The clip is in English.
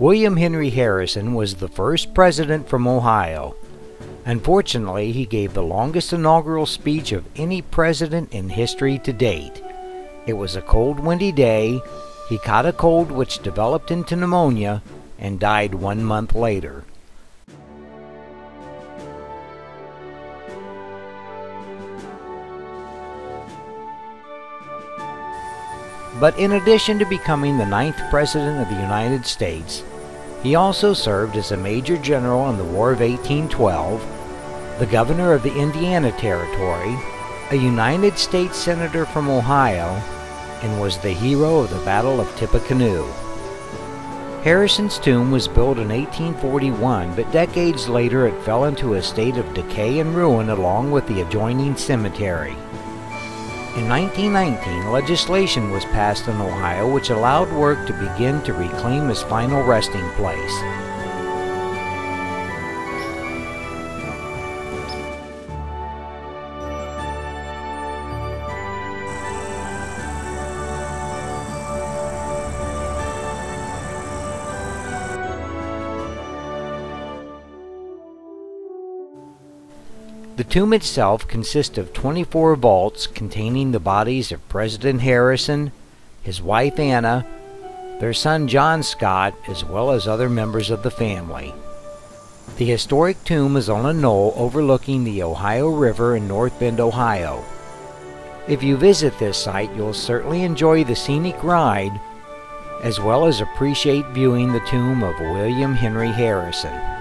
William Henry Harrison was the first president from Ohio. Unfortunately, he gave the longest inaugural speech of any president in history to date. It was a cold, windy day. He caught a cold which developed into pneumonia and died one month later. But in addition to becoming the ninth President of the United States, he also served as a Major General in the War of 1812, the Governor of the Indiana Territory, a United States Senator from Ohio, and was the hero of the Battle of Tippecanoe. Harrison's tomb was built in 1841, but decades later it fell into a state of decay and ruin along with the adjoining cemetery. In 1919, legislation was passed in Ohio which allowed work to begin to reclaim his final resting place. The tomb itself consists of 24 vaults containing the bodies of President Harrison, his wife Anna, their son John Scott, as well as other members of the family. The historic tomb is on a knoll overlooking the Ohio River in North Bend, Ohio. If you visit this site, you'll certainly enjoy the scenic ride, as well as appreciate viewing the tomb of William Henry Harrison.